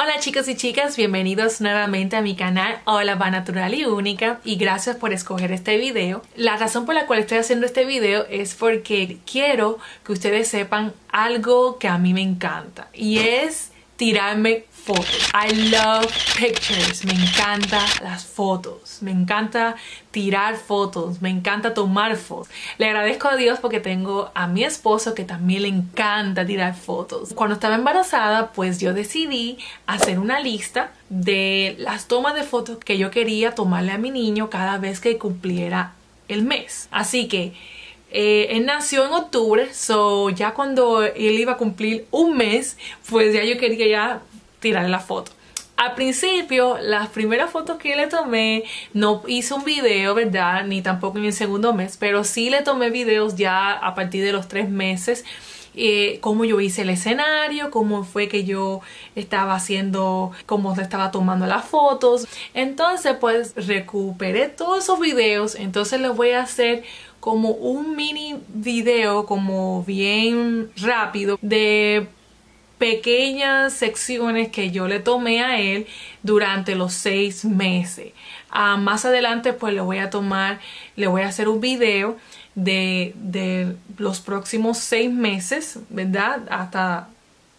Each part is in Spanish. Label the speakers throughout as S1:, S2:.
S1: Hola chicos y chicas, bienvenidos nuevamente a mi canal Hola va natural y única y gracias por escoger este video. La razón por la cual estoy haciendo este video es porque quiero que ustedes sepan algo que a mí me encanta y es tirarme fotos. I love pictures. Me encanta las fotos. Me encanta tirar fotos. Me encanta tomar fotos. Le agradezco a Dios porque tengo a mi esposo que también le encanta tirar fotos. Cuando estaba embarazada, pues yo decidí hacer una lista de las tomas de fotos que yo quería tomarle a mi niño cada vez que cumpliera el mes. Así que eh, él nació en octubre, so ya cuando él iba a cumplir un mes, pues ya yo quería ya tirarle la foto. Al principio, las primeras fotos que le tomé, no hice un video, ¿verdad? Ni tampoco en el segundo mes, pero sí le tomé videos ya a partir de los tres meses. Eh, cómo yo hice el escenario, cómo fue que yo estaba haciendo, cómo estaba tomando las fotos. Entonces, pues recuperé todos esos videos. Entonces les voy a hacer como un mini video como bien rápido de pequeñas secciones que yo le tomé a él durante los seis meses. Ah, más adelante pues le voy a tomar, le voy a hacer un video de, de los próximos seis meses, ¿verdad? Hasta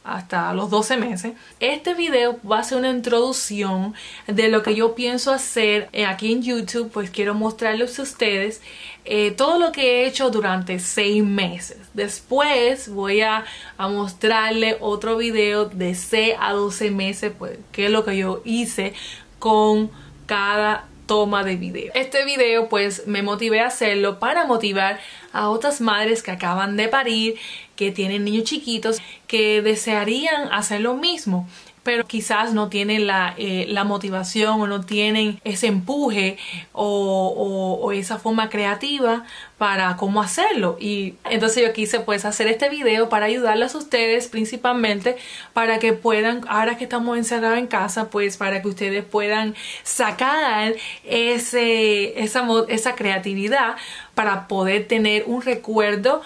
S1: hasta los 12 meses. Este video va a ser una introducción de lo que yo pienso hacer eh, aquí en YouTube, pues quiero mostrarles a ustedes eh, todo lo que he hecho durante 6 meses. Después voy a, a mostrarle otro video de 6 a 12 meses, pues qué es lo que yo hice con cada toma de video. Este video pues me motivé a hacerlo para motivar a otras madres que acaban de parir, que tienen niños chiquitos, que desearían hacer lo mismo pero quizás no tienen la, eh, la, motivación o no tienen ese empuje o, esa forma creativa para cómo hacerlo. Y entonces yo quise pues hacer este video para ayudarles a ustedes principalmente para que puedan ahora que estamos encerrados en casa pues para que ustedes puedan sacar ese esa, esa creatividad para poder tener un recuerdo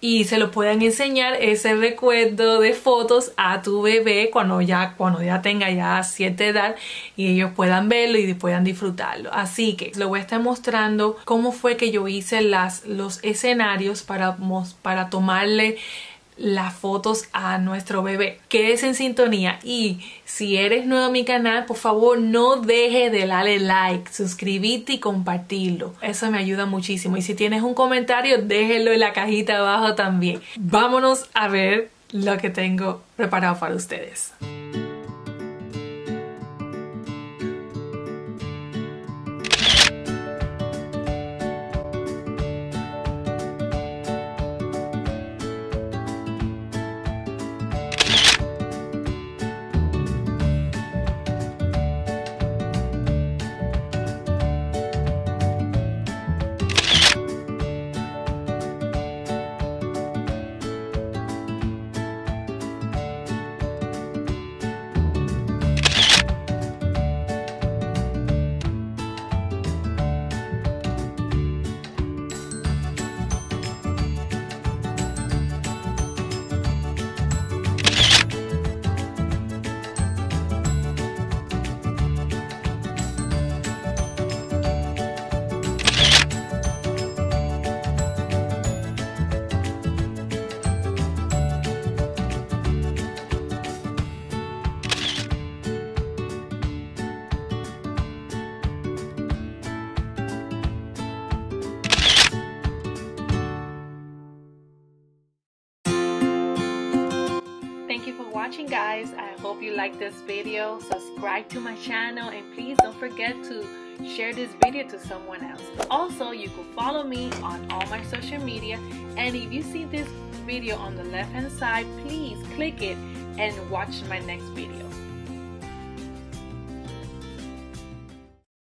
S1: y se lo puedan enseñar ese recuerdo de fotos a tu bebé cuando ya, cuando ya tenga ya cierta edad y ellos puedan verlo y puedan disfrutarlo. Así que les voy a estar mostrando cómo fue que yo hice las, los escenarios para, para tomarle las fotos a nuestro bebé. Quédese en sintonía y si eres nuevo a mi canal, por favor no deje de darle like, suscribirte y compartirlo. Eso me ayuda muchísimo. Y si tienes un comentario, déjelo en la cajita abajo también. Vámonos a ver lo que tengo preparado para ustedes. Watching guys. I hope you like this video. Subscribe to my channel and please don't forget to share this video to someone else. Also you can follow me on all my social media and if you see this video on the left hand side please click it and watch my next video